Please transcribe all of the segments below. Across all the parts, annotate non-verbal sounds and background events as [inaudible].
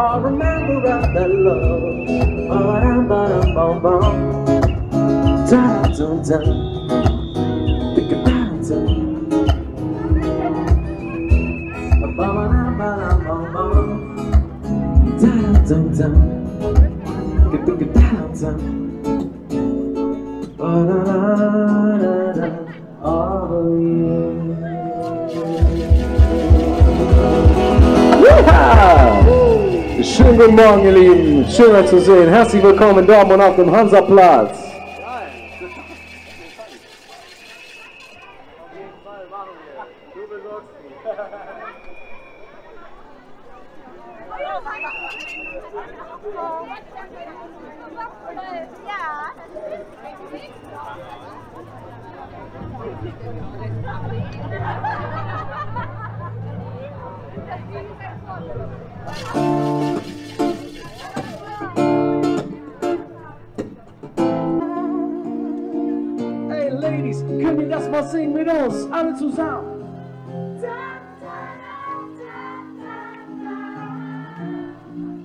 or remember of the love. Ba dum ba dum bum bum. Da dum dum. Pick a bum dum. Ba ba dum ba dum bum bum. Da-da-dum, dum dum. Ba da da da da. All of you. Yeehaw! Schönen guten Morgen, ihr Lieben. Schön, euch zu sehen. Herzlich willkommen in Dortmund auf dem Hansaplatz. Ja. Hey Könnt ihr das mal singen mit uns? Alle zusammen.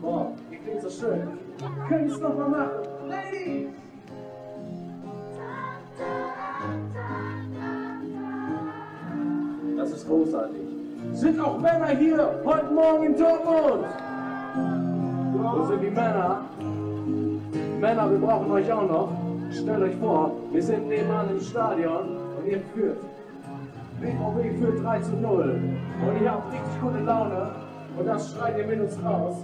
Boah, ihr klingt so schön. Könnt ihr es nochmal machen? Ladies! Das ist großartig. Sind auch Männer hier heute Morgen in Dortmund? Wo sind die Männer? Männer, wir brauchen euch auch noch. Stellt euch vor, wir sind nebenan im Stadion und ihr führt. BVB führt 3 zu 0. Und ihr habt richtig gute Laune und das schreit ihr mit uns raus.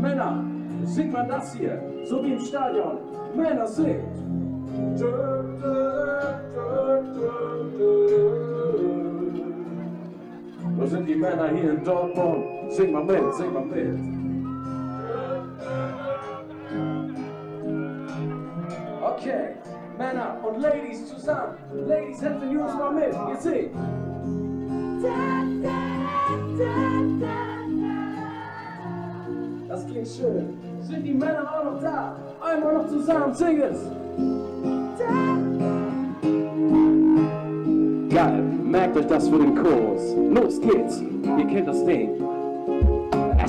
Männer, singt mal das hier, so wie im Stadion. Männer, singt. Wo sind die Männer hier in Dortmund? Sing mal mit, sing mal mit. Männer und Ladies zusammen. Ladies, helfen Jungs mal mit. Ihr seht. Das klingt schön. Sind die Männer auch noch da? Einmal noch zusammen, sing es. Geil, merkt euch das für den Chorus. Los geht's, ihr kennt das Ding.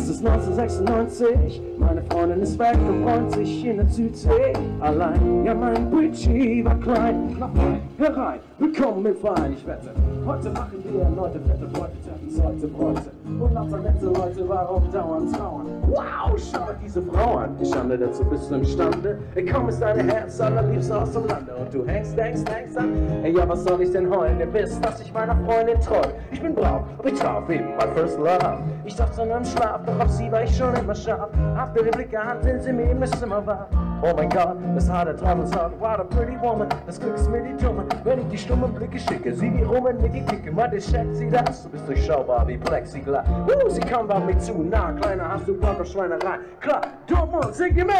Es ist 1996, meine Freundin ist weg und freut sich in der Südsee allein. Ja, mein Budget war klein, knapp rein, herein, willkommen im Verein, ich wette. Heute machen wir erneute fette Beute, treffen heute Bräute. Und lauter nette Leute, warum dauernd trauern? Wow, schau dir diese Frau an, die Schande dazu bist du imstande. Komm, ist deine Herz allerliebste aus dem Lande und du hängst, hängst, hängst an. Ey, ja, was soll ich denn heulen? Ihr wisst, dass ich meiner Freundin treu. Ich bin brav, aber ich traf eben my first love. Ich dachte nur im Schlaf, doch auf sie war ich schon immer scharf. Hab ihre Blicke an, till sie mir im Zimmer war. Oh mein Gott, das hat der Traumenshaut, what a pretty woman. Das Glück ist mir die Dumme, wenn ich die stummen Blicke schicke. Sie wie rum mit die Kicke, Mathe checkt sie das. Du bist durchschaubar wie Plexiglas. Uh, sie kam auf mich zu, na, Kleiner, hast du auf Schweinerei? Klar, Dortmund, sing ihr mit!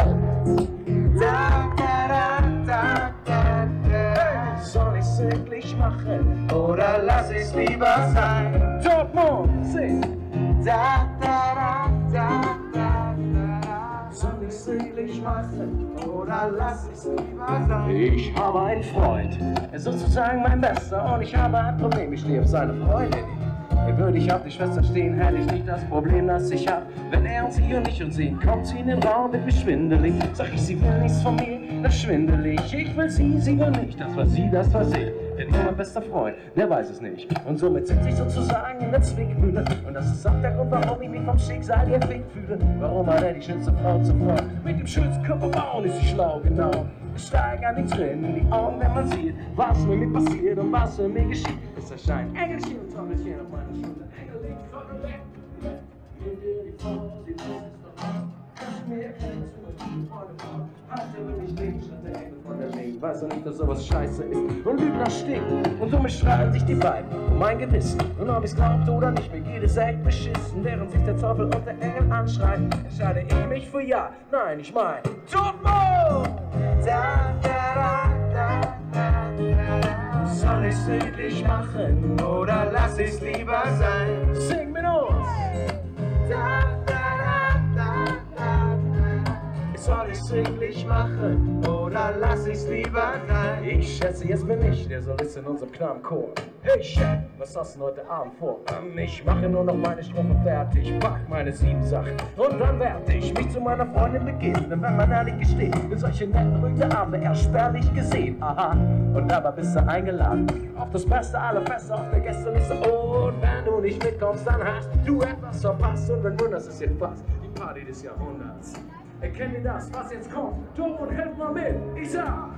Da, da, da, da, da, da. Soll ich's wirklich machen oder lass ich's lieber sein? Dortmund, sing! Da, da, da, da, da. Wirklich machen oder lass ich's lieber sein? Ich habe einen Freund, er ist sozusagen mein Bester und ich habe ein Problem, ich stehe auf seine Freundin. Würde ich auf die Schwester stehen, hätte ich nicht das Problem, das ich hab. Wenn er und sie und ich und sie kommt sie in den Raum, wird mir schwindelig. Sag ich, sie will nichts von mir, dann schwindelig. Ich will sie, sie will nicht, das war sie, das war sie. Denn nur mein bester Freund, der weiß es nicht. Und somit sitze ich sozusagen in der Zwickmühle. Und das ist auch der Grund, warum ich mich vom Schicksal hier fühle. Warum hat er die schönste Frau zuvor? Mit dem schönsten Körper bauen ist sie schlau, genau. Es steigern die Tränen in die Augen, wenn man sieht, was mit mir passiert und was für mir geschieht. Es erscheint Engelchen und Trommelchen auf meiner Schulter. Weiß er nicht, dass sowas scheiße ist und Lügner stinkt. Und somit streiten sich die beiden um mein Gewissen. Und ob ich's glaubt oder nicht, mir geht es echt beschissen. Während sich der Teufel und der Engel anschreien, entscheide ich mich für Ja. Nein, ich mein Dortmund! Da, da, da, da, da. Soll ich's wirklich machen oder lass ich's lieber sein? Sing mit uns! Da, da. Soll ich's wirklich machen oder lass ich's lieber sein? Ich schätze, jetzt bin ich der Solist in unserem kleinen Chor. Hey Chef, was hast du denn heute Abend vor? Ich mache nur noch meine Strophe fertig, pack meine sieben Sachen und dann werde ich mich zu meiner Freundin begeben. Denn wenn man ehrlich gesteht, in solche netten ruhige Abende erst spärlich gesehen. Aha, und dabei bist du eingeladen auf das Beste aller Feste auf der Gästeliste. Und wenn du nicht mitkommst, dann hast du etwas verpasst. Und wenn wunders ist jetzt fast die Party des Jahrhunderts. Erkennt ihr das, was jetzt kommt? Tom und helft mal mit. Ich sag.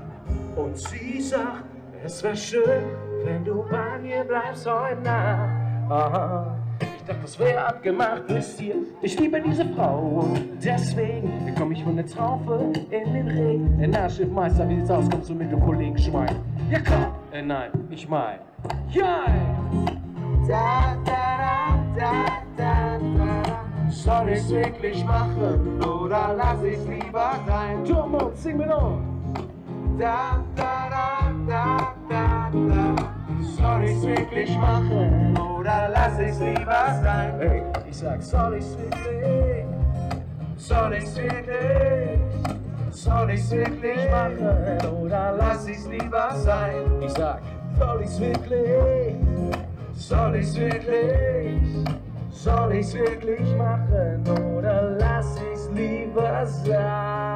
Und sie sagt, es wär schön, wenn du bei mir bleibst heute Nacht. Aha. Ich dachte, das wäre abgemacht, wisst ihr? Ich liebe diese Frau und deswegen komm ich von der Taufe in den Regen. Na, Schiffmeister, wie sieht's aus? Kommst du mit dem Kollegen Schwein? Ja, komm! Äh, nein, ich mein. Ja! Da, da, da, da, da, da. Soll ich's wirklich machen oder lass ich's lieber sein? Turmund, sing mit uns! Da, da, da, da, da, da. Soll ich's wirklich machen oder lass ich's lieber sein? Hey, ich sag, soll ich's wirklich? Soll ich's wirklich? Soll ich's wirklich machen oder lass ich's lieber sein? Ich sag, soll ich's wirklich? Soll ich's wirklich? Soll ich's wirklich machen oder lass ich's lieber sein?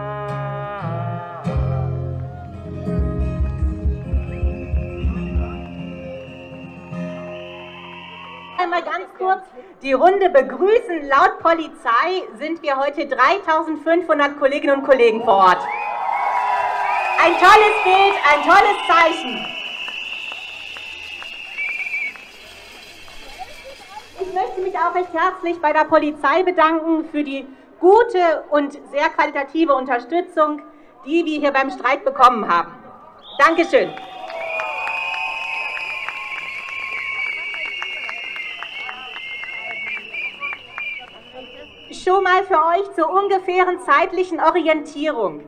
Einmal ganz kurz die Runde begrüßen. Laut Polizei sind wir heute 3500 Kolleginnen und Kollegen vor Ort. Ein tolles Bild, ein tolles Zeichen. Ich möchte mich auch recht herzlich bei der Polizei bedanken für die gute und sehr qualitative Unterstützung, die wir hier beim Streik bekommen haben. Dankeschön. Schon mal für euch zur ungefähren zeitlichen Orientierung.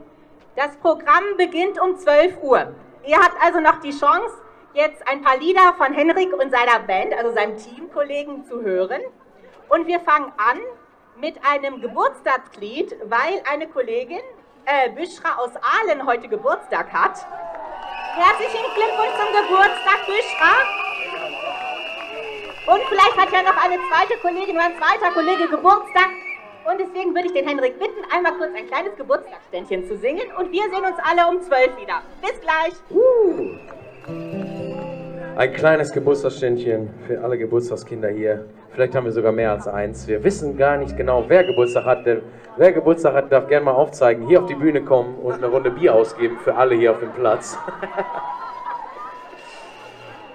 Das Programm beginnt um 12 Uhr. Ihr habt also noch die Chance, jetzt ein paar Lieder von Henrik und seiner Band, also seinem Teamkollegen, zu hören. Und wir fangen an mit einem Geburtstagslied, weil eine Kollegin, äh, Büschra aus Aalen, heute Geburtstag hat. Herzlichen Glückwunsch zum Geburtstag, Büschra. Und vielleicht hat ja noch eine zweite Kollegin oder ein zweiter Kollege Geburtstag. Und deswegen würde ich den Henrik bitten, einmal kurz ein kleines Geburtstagsständchen zu singen. Und wir sehen uns alle um 12 wieder. Bis gleich. Ein kleines Geburtstagsständchen für alle Geburtstagskinder hier. Vielleicht haben wir sogar mehr als eins. Wir wissen gar nicht genau, wer Geburtstag hat. Denn wer Geburtstag hat, darf gerne mal aufzeigen, hier auf die Bühne kommen und eine Runde Bier ausgeben für alle hier auf dem Platz. [laughs]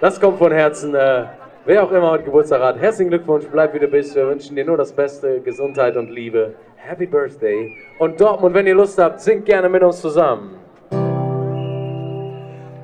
Das kommt von Herzen. Äh, wer auch immer heute Geburtstag hat, herzlichen Glückwunsch, bleib wie du bist. Wir wünschen dir nur das Beste, Gesundheit und Liebe. Happy Birthday. Und Dortmund, wenn ihr Lust habt, singt gerne mit uns zusammen.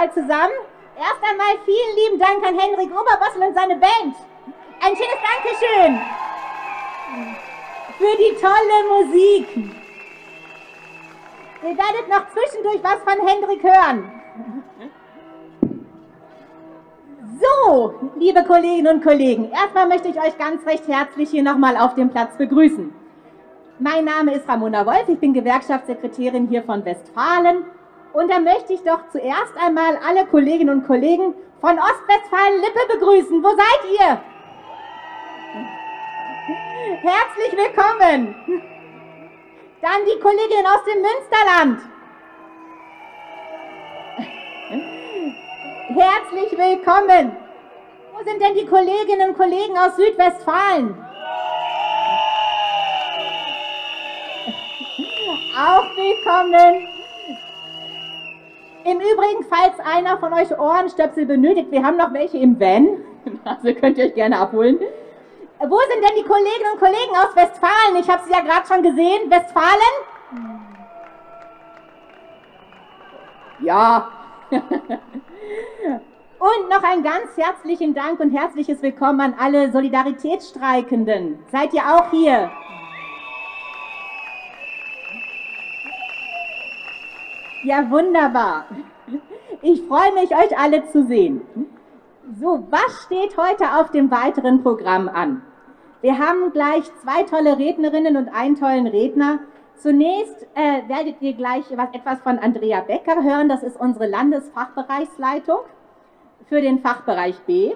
Nochmal zusammen. Erst einmal vielen lieben Dank an Henrik Oberbossel und seine Band. Ein schönes Dankeschön für die tolle Musik. Ihr werdet noch zwischendurch was von Hendrik hören. So, liebe Kolleginnen und Kollegen, erstmal möchte ich euch ganz recht herzlich hier nochmal auf dem Platz begrüßen. Mein Name ist Ramona Wolf, ich bin Gewerkschaftssekretärin hier von Westfalen. Und da möchte ich doch zuerst einmal alle Kolleginnen und Kollegen von Ostwestfalen-Lippe begrüßen. Wo seid ihr? Herzlich willkommen. Dann die Kolleginnen aus dem Münsterland. Herzlich willkommen. Wo sind denn die Kolleginnen und Kollegen aus Südwestfalen? Auch willkommen. Im Übrigen, falls einer von euch Ohrenstöpsel benötigt, wir haben noch welche im Van, [laughs] also könnt ihr euch gerne abholen. Wo sind denn die Kolleginnen und Kollegen aus Westfalen? Ich habe sie ja gerade schon gesehen. Westfalen? Ja. [laughs] und noch einen ganz herzlichen Dank und herzliches Willkommen an alle Solidaritätsstreikenden. Seid ihr auch hier? Ja, wunderbar. Ich freue mich, euch alle zu sehen. So, was steht heute auf dem weiteren Programm an? Wir haben gleich zwei tolle Rednerinnen und einen tollen Redner. Zunächst äh, werdet ihr gleich was, etwas von Andrea Becker hören. Das ist unsere Landesfachbereichsleitung für den Fachbereich B.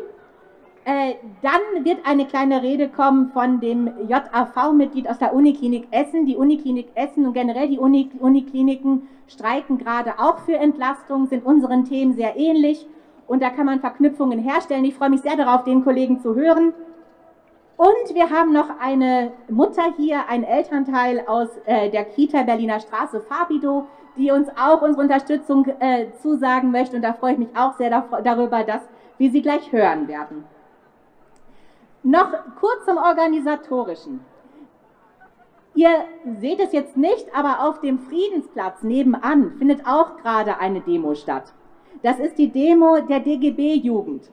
Äh, dann wird eine kleine Rede kommen von dem JAV-Mitglied aus der Uniklinik Essen. Die Uniklinik Essen und generell die Uni Unikliniken streiken gerade auch für Entlastung, sind unseren Themen sehr ähnlich und da kann man Verknüpfungen herstellen. Ich freue mich sehr darauf, den Kollegen zu hören. Und wir haben noch eine Mutter hier, ein Elternteil aus äh, der Kita Berliner Straße, Fabido, die uns auch unsere Unterstützung äh, zusagen möchte. Und da freue ich mich auch sehr darüber, dass wir sie gleich hören werden. Noch kurz zum Organisatorischen. Ihr seht es jetzt nicht, aber auf dem Friedensplatz nebenan findet auch gerade eine Demo statt. Das ist die Demo der DGB-Jugend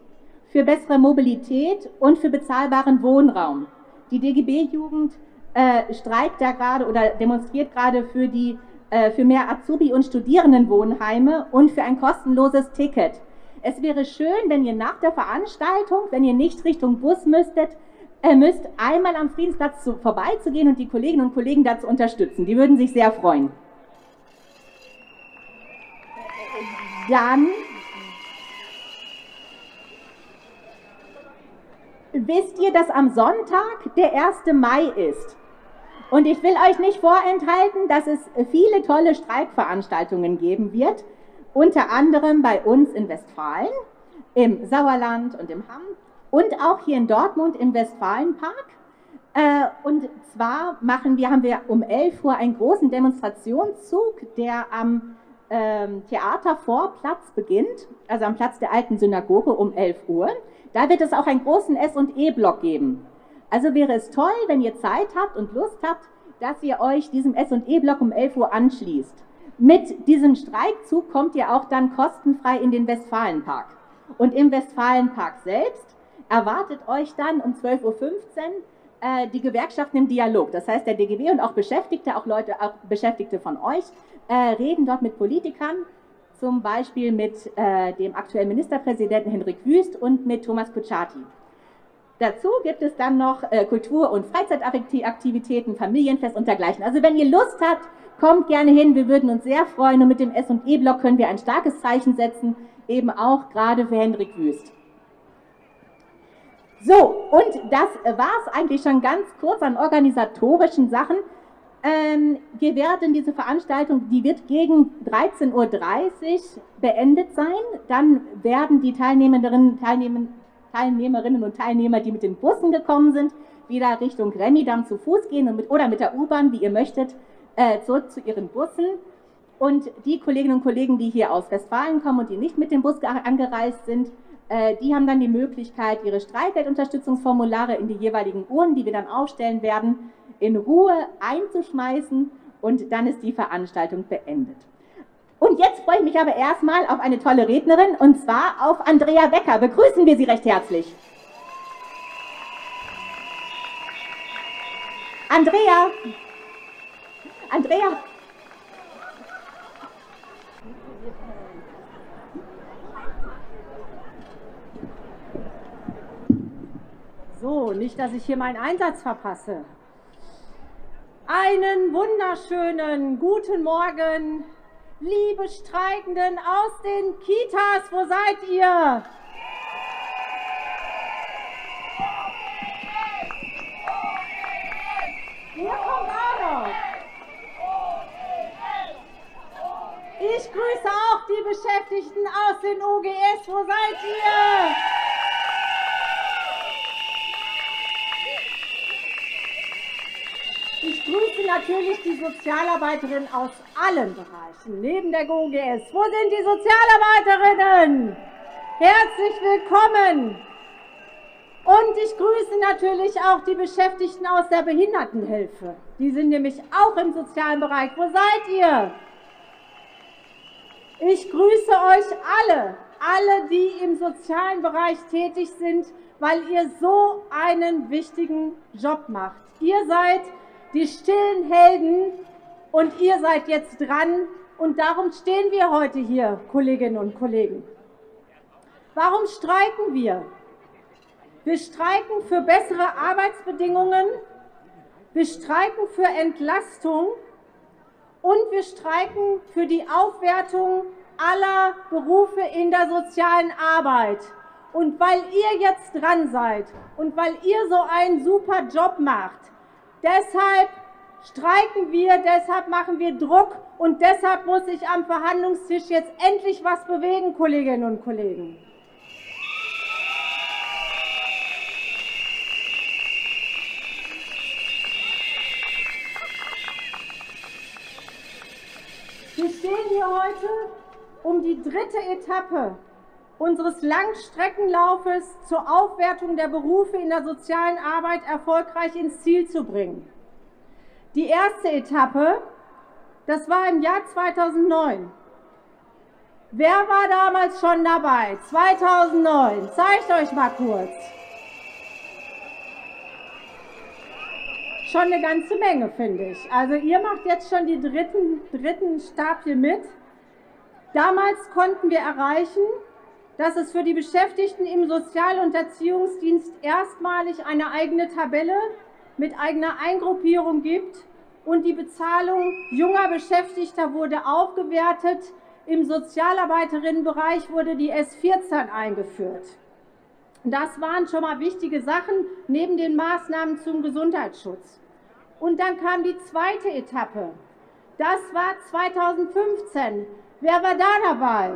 für bessere Mobilität und für bezahlbaren Wohnraum. Die DGB-Jugend äh, streikt da gerade oder demonstriert gerade für, äh, für mehr Azubi- und Studierendenwohnheime und für ein kostenloses Ticket. Es wäre schön, wenn ihr nach der Veranstaltung, wenn ihr nicht Richtung Bus müsstet, äh, müsst, einmal am Friedensplatz zu, vorbeizugehen und die Kolleginnen und Kollegen dazu unterstützen. Die würden sich sehr freuen. Dann wisst ihr, dass am Sonntag der 1. Mai ist. Und ich will euch nicht vorenthalten, dass es viele tolle Streikveranstaltungen geben wird unter anderem bei uns in Westfalen, im Sauerland und im Hamm und auch hier in Dortmund im Westfalenpark. Äh, und zwar machen wir, haben wir um 11 Uhr einen großen Demonstrationszug, der am ähm, Theatervorplatz beginnt, also am Platz der alten Synagoge um 11 Uhr. Da wird es auch einen großen S&E-Block geben. Also wäre es toll, wenn ihr Zeit habt und Lust habt, dass ihr euch diesem S&E-Block um 11 Uhr anschließt. Mit diesem Streikzug kommt ihr auch dann kostenfrei in den Westfalenpark. Und im Westfalenpark selbst erwartet euch dann um 12.15 Uhr äh, die Gewerkschaften im Dialog. Das heißt, der DGB und auch Beschäftigte, auch Leute, auch Beschäftigte von euch, äh, reden dort mit Politikern, zum Beispiel mit äh, dem aktuellen Ministerpräsidenten Henrik Wüst und mit Thomas Kutschaty. Dazu gibt es dann noch äh, Kultur- und Freizeitaktivitäten, Familienfest und dergleichen. Also wenn ihr Lust habt, Kommt gerne hin, wir würden uns sehr freuen und mit dem S&E-Block können wir ein starkes Zeichen setzen, eben auch gerade für Hendrik Wüst. So, und das war es eigentlich schon ganz kurz an organisatorischen Sachen. Ähm, wir werden diese Veranstaltung, die wird gegen 13.30 Uhr beendet sein. Dann werden die Teilnehmerinnen, Teilnehmerinnen und Teilnehmer, die mit den Bussen gekommen sind, wieder Richtung Remmidam zu Fuß gehen und mit, oder mit der U-Bahn, wie ihr möchtet, äh, zurück zu ihren Bussen. Und die Kolleginnen und Kollegen, die hier aus Westfalen kommen und die nicht mit dem Bus angereist sind, äh, die haben dann die Möglichkeit, ihre Streikgeldunterstützungsformulare in die jeweiligen Uhren, die wir dann aufstellen werden, in Ruhe einzuschmeißen und dann ist die Veranstaltung beendet. Und jetzt freue ich mich aber erstmal auf eine tolle Rednerin und zwar auf Andrea Becker. Begrüßen wir Sie recht herzlich. Andrea, Andrea. So, nicht, dass ich hier meinen Einsatz verpasse. Einen wunderschönen guten Morgen, liebe Streikenden aus den Kitas. Wo seid ihr? Hier kommt Adolf. Ich grüße auch die Beschäftigten aus den OGS. Wo seid ihr? Ich grüße natürlich die Sozialarbeiterin aus allen Bereichen, neben der GOGS. Wo sind die Sozialarbeiterinnen? Herzlich willkommen! Und ich grüße natürlich auch die Beschäftigten aus der Behindertenhilfe. Die sind nämlich auch im sozialen Bereich. Wo seid ihr? Ich grüße euch alle, alle, die im sozialen Bereich tätig sind, weil ihr so einen wichtigen Job macht. Ihr seid die stillen Helden und ihr seid jetzt dran und darum stehen wir heute hier, Kolleginnen und Kollegen. Warum streiken wir? Wir streiken für bessere Arbeitsbedingungen, wir streiken für Entlastung und wir streiken für die Aufwertung aller Berufe in der sozialen Arbeit. Und weil ihr jetzt dran seid und weil ihr so einen super Job macht, deshalb streiken wir, deshalb machen wir Druck und deshalb muss sich am Verhandlungstisch jetzt endlich was bewegen, Kolleginnen und Kollegen. Wir stehen hier heute, um die dritte Etappe unseres Langstreckenlaufes zur Aufwertung der Berufe in der sozialen Arbeit erfolgreich ins Ziel zu bringen. Die erste Etappe, das war im Jahr 2009. Wer war damals schon dabei? 2009. Zeigt euch mal kurz. Schon eine ganze Menge, finde ich. Also ihr macht jetzt schon die dritten, dritten Stab mit. Damals konnten wir erreichen, dass es für die Beschäftigten im Sozial- und Erziehungsdienst erstmalig eine eigene Tabelle mit eigener Eingruppierung gibt und die Bezahlung junger Beschäftigter wurde aufgewertet. Im Sozialarbeiterinnenbereich wurde die S14 eingeführt. Das waren schon mal wichtige Sachen neben den Maßnahmen zum Gesundheitsschutz. Und dann kam die zweite Etappe. Das war 2015. Wer war da dabei?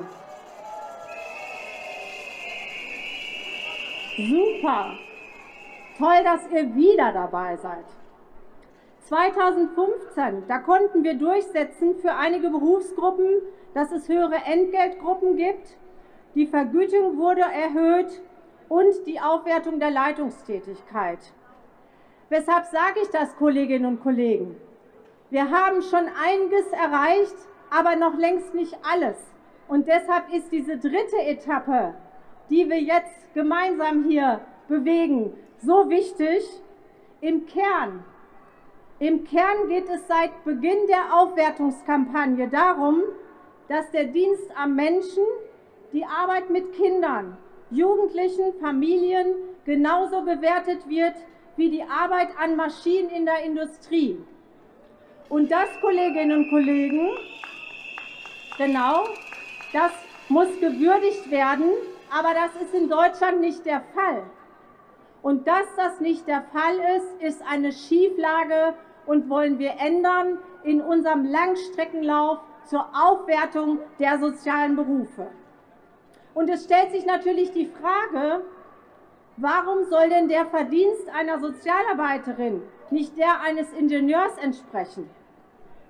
Super. Toll, dass ihr wieder dabei seid. 2015, da konnten wir durchsetzen für einige Berufsgruppen, dass es höhere Entgeltgruppen gibt. Die Vergütung wurde erhöht und die Aufwertung der Leitungstätigkeit. Weshalb sage ich das, Kolleginnen und Kollegen? Wir haben schon einiges erreicht, aber noch längst nicht alles. Und deshalb ist diese dritte Etappe, die wir jetzt gemeinsam hier bewegen, so wichtig. Im Kern, im Kern geht es seit Beginn der Aufwertungskampagne darum, dass der Dienst am Menschen, die Arbeit mit Kindern, Jugendlichen, Familien genauso bewertet wird wie die Arbeit an Maschinen in der Industrie. Und das, Kolleginnen und Kollegen, genau, das muss gewürdigt werden, aber das ist in Deutschland nicht der Fall. Und dass das nicht der Fall ist, ist eine Schieflage und wollen wir ändern in unserem Langstreckenlauf zur Aufwertung der sozialen Berufe. Und es stellt sich natürlich die Frage, warum soll denn der Verdienst einer Sozialarbeiterin nicht der eines Ingenieurs entsprechen?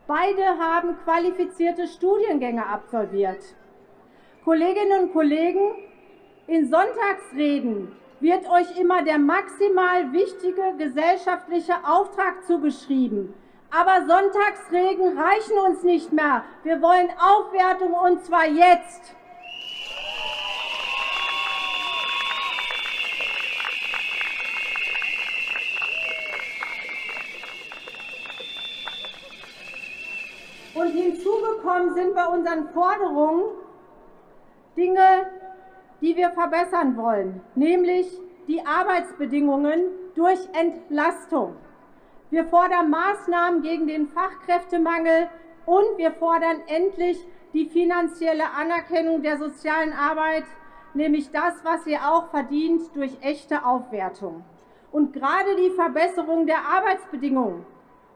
Beide haben qualifizierte Studiengänge absolviert. Kolleginnen und Kollegen, in Sonntagsreden wird euch immer der maximal wichtige gesellschaftliche Auftrag zugeschrieben. Aber Sonntagsreden reichen uns nicht mehr. Wir wollen Aufwertung und zwar jetzt. Und hinzugekommen sind bei unseren Forderungen Dinge, die wir verbessern wollen, nämlich die Arbeitsbedingungen durch Entlastung. Wir fordern Maßnahmen gegen den Fachkräftemangel und wir fordern endlich die finanzielle Anerkennung der sozialen Arbeit, nämlich das, was ihr auch verdient durch echte Aufwertung. Und gerade die Verbesserung der Arbeitsbedingungen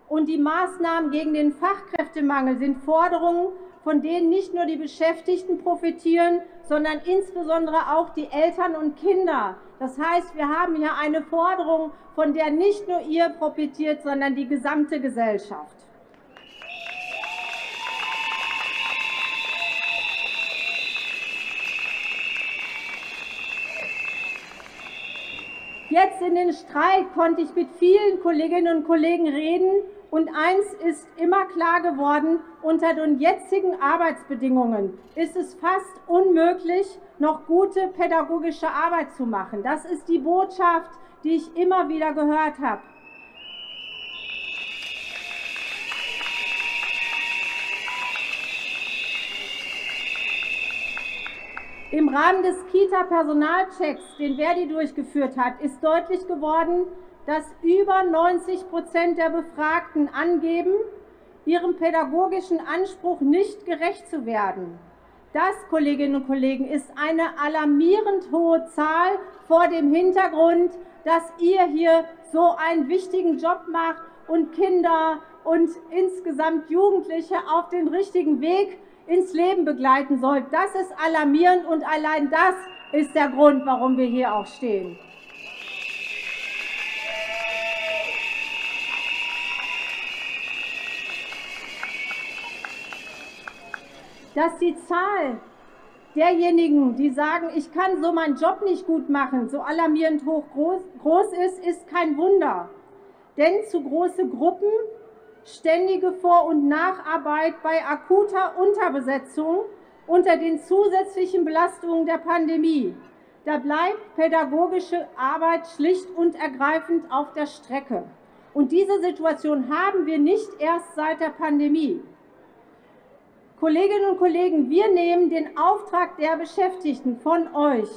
und die Maßnahmen gegen den Fachkräftemangel sind Forderungen, von denen nicht nur die Beschäftigten profitieren, sondern insbesondere auch die Eltern und Kinder. Das heißt, wir haben hier eine Forderung, von der nicht nur ihr profitiert, sondern die gesamte Gesellschaft. Jetzt in den Streik konnte ich mit vielen Kolleginnen und Kollegen reden und eins ist immer klar geworden, unter den jetzigen Arbeitsbedingungen ist es fast unmöglich, noch gute pädagogische Arbeit zu machen. Das ist die Botschaft, die ich immer wieder gehört habe. Im Rahmen des Kita-Personalchecks, den Verdi durchgeführt hat, ist deutlich geworden, dass über 90 Prozent der Befragten angeben, ihrem pädagogischen Anspruch nicht gerecht zu werden. Das, Kolleginnen und Kollegen, ist eine alarmierend hohe Zahl vor dem Hintergrund, dass ihr hier so einen wichtigen Job macht und Kinder und insgesamt Jugendliche auf den richtigen Weg ins Leben begleiten sollt. Das ist alarmierend und allein das ist der Grund, warum wir hier auch stehen. Dass die Zahl derjenigen, die sagen, ich kann so meinen Job nicht gut machen, so alarmierend hoch groß, groß ist, ist kein Wunder. Denn zu große Gruppen ständige Vor- und Nacharbeit bei akuter Unterbesetzung unter den zusätzlichen Belastungen der Pandemie. Da bleibt pädagogische Arbeit schlicht und ergreifend auf der Strecke. Und diese Situation haben wir nicht erst seit der Pandemie. Kolleginnen und Kollegen, wir nehmen den Auftrag der Beschäftigten von euch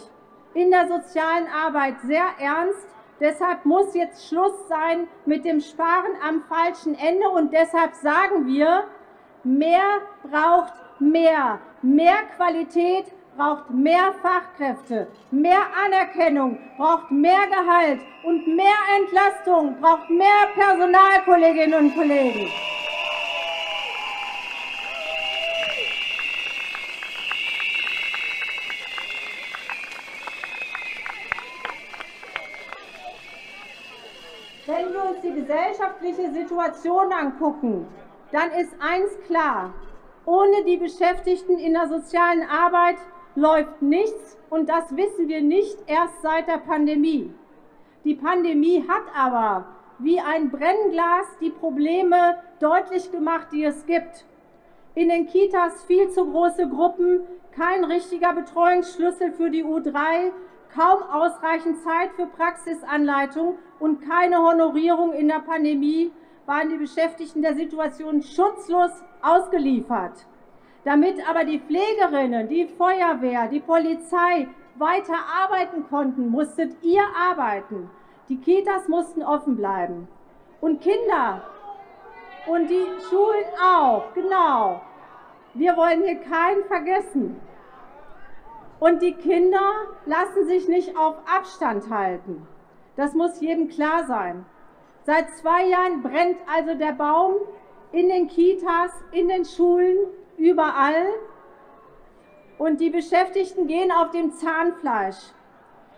in der sozialen Arbeit sehr ernst Deshalb muss jetzt Schluss sein mit dem Sparen am falschen Ende und deshalb sagen wir, mehr braucht mehr. Mehr Qualität braucht mehr Fachkräfte, mehr Anerkennung braucht mehr Gehalt und mehr Entlastung braucht mehr Personal, Kolleginnen und Kollegen. Wenn wir uns die gesellschaftliche Situation angucken, dann ist eins klar, ohne die Beschäftigten in der sozialen Arbeit läuft nichts und das wissen wir nicht erst seit der Pandemie. Die Pandemie hat aber wie ein Brennglas die Probleme deutlich gemacht, die es gibt. In den Kitas viel zu große Gruppen, kein richtiger Betreuungsschlüssel für die U3, kaum ausreichend Zeit für Praxisanleitung und keine Honorierung in der Pandemie waren die Beschäftigten der Situation schutzlos ausgeliefert. Damit aber die Pflegerinnen, die Feuerwehr, die Polizei weiter arbeiten konnten, musstet ihr arbeiten. Die Kitas mussten offen bleiben. Und Kinder und die Schulen auch, genau. Wir wollen hier keinen vergessen. Und die Kinder lassen sich nicht auf Abstand halten. Das muss jedem klar sein. Seit zwei Jahren brennt also der Baum in den Kitas, in den Schulen, überall. Und die Beschäftigten gehen auf dem Zahnfleisch.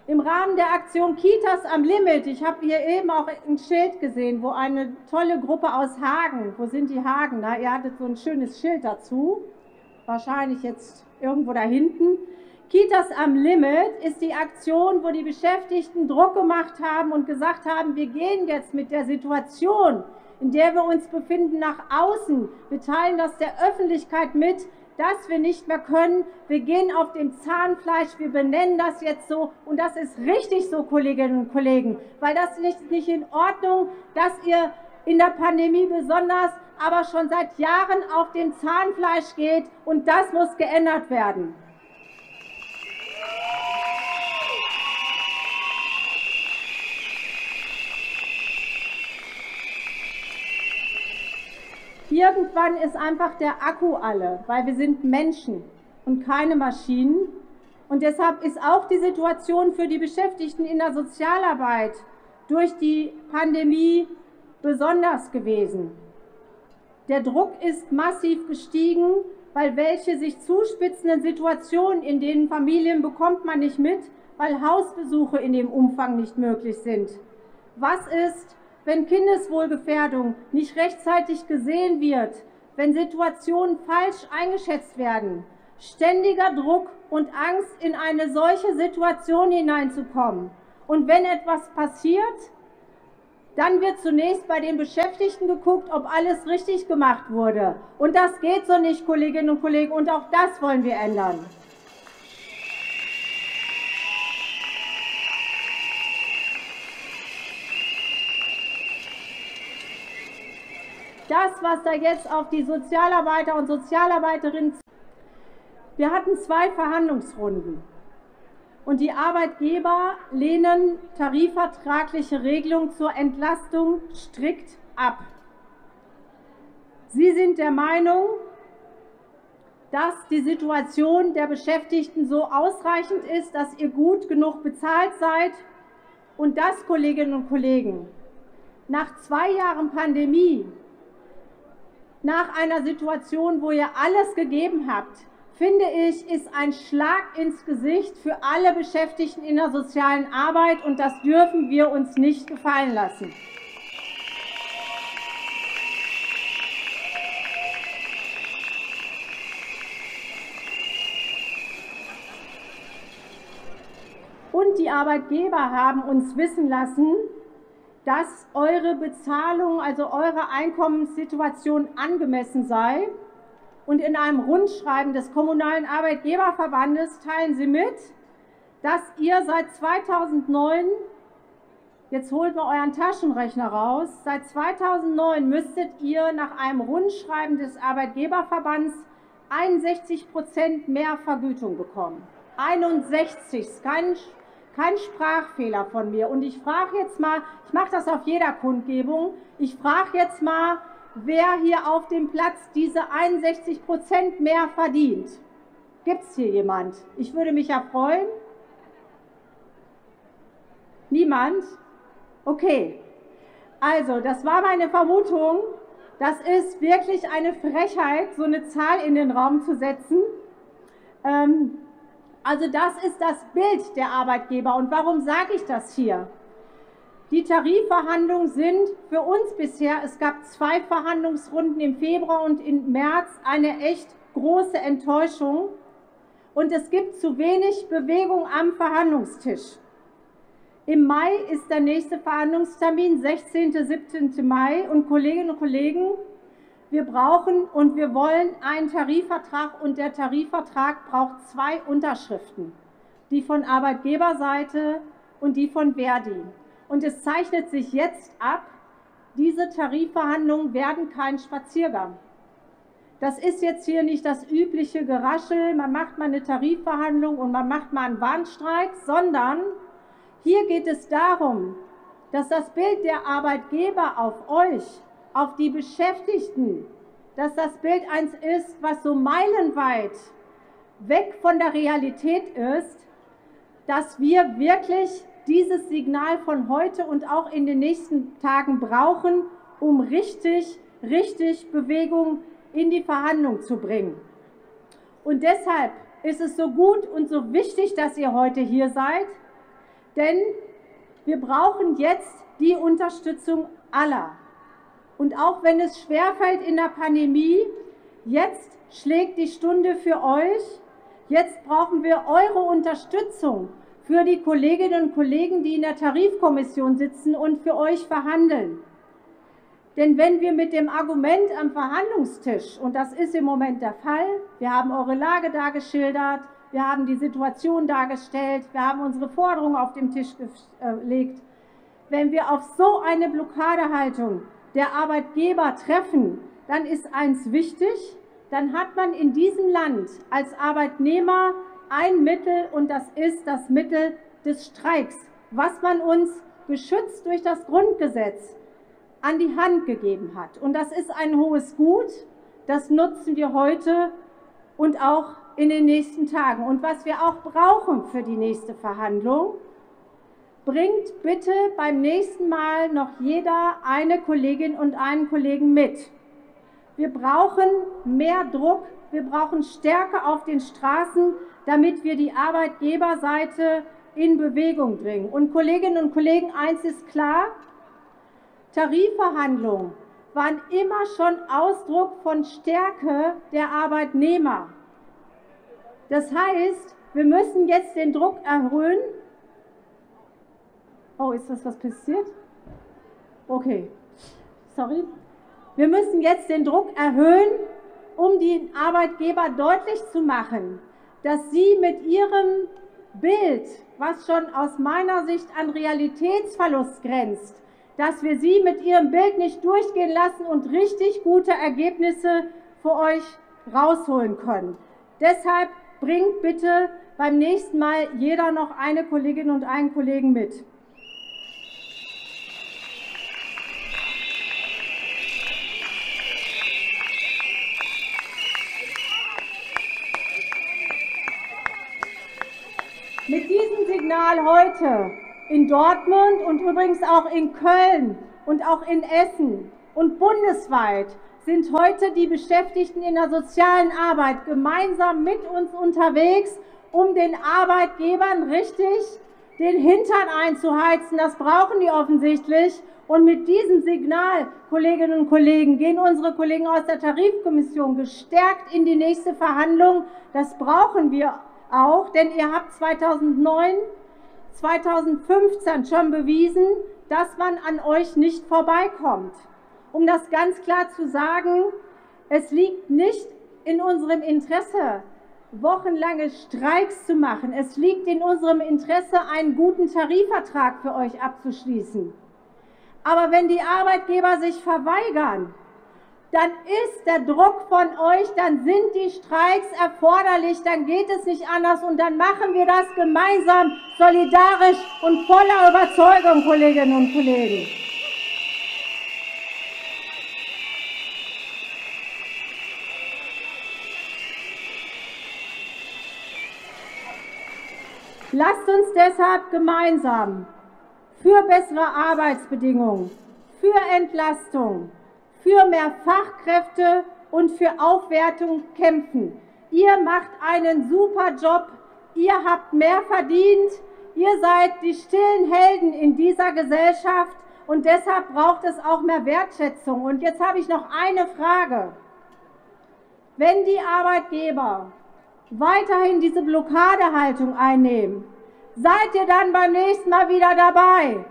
Im Rahmen der Aktion Kitas am Limit, ich habe hier eben auch ein Schild gesehen, wo eine tolle Gruppe aus Hagen, wo sind die Hagen? Na, ihr hattet so ein schönes Schild dazu, wahrscheinlich jetzt irgendwo da hinten. Kitas am Limit ist die Aktion, wo die Beschäftigten Druck gemacht haben und gesagt haben, wir gehen jetzt mit der Situation, in der wir uns befinden, nach außen. Wir teilen das der Öffentlichkeit mit, dass wir nicht mehr können. Wir gehen auf dem Zahnfleisch, wir benennen das jetzt so und das ist richtig so, Kolleginnen und Kollegen, weil das ist nicht in Ordnung, dass ihr in der Pandemie besonders, aber schon seit Jahren auf dem Zahnfleisch geht und das muss geändert werden. Irgendwann ist einfach der Akku alle, weil wir sind Menschen und keine Maschinen. Und deshalb ist auch die Situation für die Beschäftigten in der Sozialarbeit durch die Pandemie besonders gewesen. Der Druck ist massiv gestiegen. weil welche sich zuspitzenden Situationen in den Familien bekommt man nicht mit, weil Hausbesuche in dem Umfang nicht möglich sind. Was ist, wenn Kindeswohlgefährdung nicht rechtzeitig gesehen wird, wenn Situationen falsch eingeschätzt werden? Ständiger Druck und Angst, in eine solche Situation hineinzukommen. Und wenn etwas passiert, dann wird zunächst bei den Beschäftigten geguckt, ob alles richtig gemacht wurde. Und das geht so nicht, Kolleginnen und Kollegen, und auch das wollen wir ändern. Das, was da jetzt auf die Sozialarbeiter und Sozialarbeiterinnen. Wir hatten zwei Verhandlungsrunden. Und die Arbeitgeber lehnen tarifvertragliche Regelungen zur Entlastung strikt ab. Sie sind der Meinung, dass die Situation der Beschäftigten so ausreichend ist, dass ihr gut genug bezahlt seid und das, Kolleginnen und Kollegen, nach zwei Jahren Pandemie, nach einer Situation, wo ihr alles gegeben habt, finde ich, ist ein Schlag ins Gesicht für alle Beschäftigten in der sozialen Arbeit und das dürfen wir uns nicht gefallen lassen. Und die Arbeitgeber haben uns wissen lassen, dass eure Bezahlung, also eure Einkommenssituation angemessen sei und in einem Rundschreiben des Kommunalen Arbeitgeberverbandes teilen Sie mit, dass ihr seit 2009, jetzt holt mal euren Taschenrechner raus, seit 2009 müsstet ihr nach einem Rundschreiben des Arbeitgeberverbands 61 Prozent mehr Vergütung bekommen. 61, ist kein, kein Sprachfehler von mir. Und ich frage jetzt mal, ich mache das auf jeder Kundgebung, ich frage jetzt mal, wer hier auf dem Platz diese 61 Prozent mehr verdient. Gibt es hier jemand? Ich würde mich ja freuen. Niemand? Okay. Also, das war meine Vermutung. Das ist wirklich eine Frechheit, so eine Zahl in den Raum zu setzen. Ähm, also das ist das Bild der Arbeitgeber. Und warum sage ich das hier? Die Tarifverhandlungen sind für uns bisher, es gab zwei Verhandlungsrunden im Februar und im März, eine echt große Enttäuschung. Und es gibt zu wenig Bewegung am Verhandlungstisch. Im Mai ist der nächste Verhandlungstermin, 16. 17. Mai. Und Kolleginnen und Kollegen, wir brauchen und wir wollen einen Tarifvertrag und der Tarifvertrag braucht zwei Unterschriften. Die von Arbeitgeberseite und die von Verdi. Und es zeichnet sich jetzt ab, diese Tarifverhandlungen werden kein Spaziergang. Das ist jetzt hier nicht das übliche Geraschel, man macht mal eine Tarifverhandlung und man macht mal einen Warnstreik, sondern hier geht es darum, dass das Bild der Arbeitgeber auf euch, auf die Beschäftigten, dass das Bild eins ist, was so meilenweit weg von der Realität ist, dass wir wirklich dieses Signal von heute und auch in den nächsten Tagen brauchen, um richtig, richtig Bewegung in die Verhandlung zu bringen. Und deshalb ist es so gut und so wichtig, dass ihr heute hier seid, denn wir brauchen jetzt die Unterstützung aller. Und auch wenn es schwerfällt in der Pandemie, jetzt schlägt die Stunde für euch. Jetzt brauchen wir eure Unterstützung für die Kolleginnen und Kollegen, die in der Tarifkommission sitzen und für euch verhandeln. Denn wenn wir mit dem Argument am Verhandlungstisch, und das ist im Moment der Fall, wir haben eure Lage dargeschildert, wir haben die Situation dargestellt, wir haben unsere Forderungen auf den Tisch gelegt, wenn wir auf so eine Blockadehaltung der Arbeitgeber treffen, dann ist eins wichtig, dann hat man in diesem Land als Arbeitnehmer ein Mittel und das ist das Mittel des Streiks, was man uns geschützt durch das Grundgesetz an die Hand gegeben hat. Und das ist ein hohes Gut, das nutzen wir heute und auch in den nächsten Tagen. Und was wir auch brauchen für die nächste Verhandlung, bringt bitte beim nächsten Mal noch jeder eine Kollegin und einen Kollegen mit. Wir brauchen mehr Druck Wir brauchen Stärke auf den Straßen, damit wir die Arbeitgeberseite in Bewegung bringen. Und Kolleginnen und Kollegen, eins ist klar, Tarifverhandlungen waren immer schon Ausdruck von Stärke der Arbeitnehmer. Das heißt, wir müssen jetzt den Druck erhöhen. Oh, ist das was passiert? Okay, sorry. Wir müssen jetzt den Druck erhöhen, um den Arbeitgeber deutlich zu machen, dass sie mit ihrem Bild, was schon aus meiner Sicht an Realitätsverlust grenzt, dass wir sie mit ihrem Bild nicht durchgehen lassen und richtig gute Ergebnisse für euch rausholen können. Deshalb bringt bitte beim nächsten Mal jeder noch eine Kollegin und einen Kollegen mit. Mit diesem Signal heute in Dortmund und übrigens auch in Köln und auch in Essen und bundesweit sind heute die Beschäftigten in der sozialen Arbeit gemeinsam mit uns unterwegs, um den Arbeitgebern richtig den Hintern einzuheizen. Das brauchen die offensichtlich. Und mit diesem Signal, Kolleginnen und Kollegen, gehen unsere Kollegen aus der Tarifkommission gestärkt in die nächste Verhandlung. Das brauchen wir auch, denn ihr habt 2009 2015 schon bewiesen, dass man an euch nicht vorbeikommt. Um das ganz klar zu sagen, es liegt nicht in unserem Interesse, wochenlange Streiks zu machen. Es liegt in unserem Interesse, einen guten Tarifvertrag für euch abzuschließen. Aber wenn die Arbeitgeber sich verweigern, dann ist der Druck von euch, dann sind die Streiks erforderlich, dann geht es nicht anders und dann machen wir das gemeinsam, solidarisch und voller Überzeugung, Kolleginnen und Kollegen. Lasst uns deshalb gemeinsam für bessere Arbeitsbedingungen, für Entlastung, für mehr Fachkräfte und für Aufwertung kämpfen. Ihr macht einen super Job, ihr habt mehr verdient, ihr seid die stillen Helden in dieser Gesellschaft und deshalb braucht es auch mehr Wertschätzung. Und jetzt habe ich noch eine Frage. Wenn die Arbeitgeber weiterhin diese Blockadehaltung einnehmen, seid ihr dann beim nächsten Mal wieder dabei?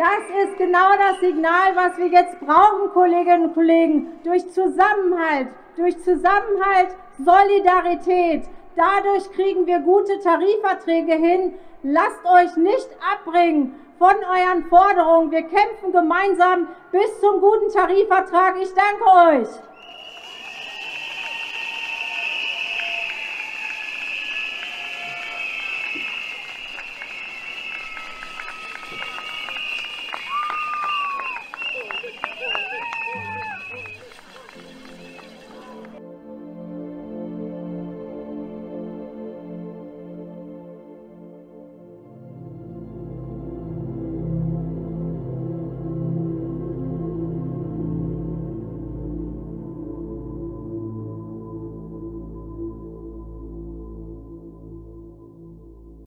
Das ist genau das Signal, was wir jetzt brauchen, Kolleginnen und Kollegen. Durch Zusammenhalt, durch Zusammenhalt, Solidarität. Dadurch kriegen wir gute Tarifverträge hin. Lasst euch nicht abbringen von euren Forderungen. Wir kämpfen gemeinsam bis zum guten Tarifvertrag. Ich danke euch.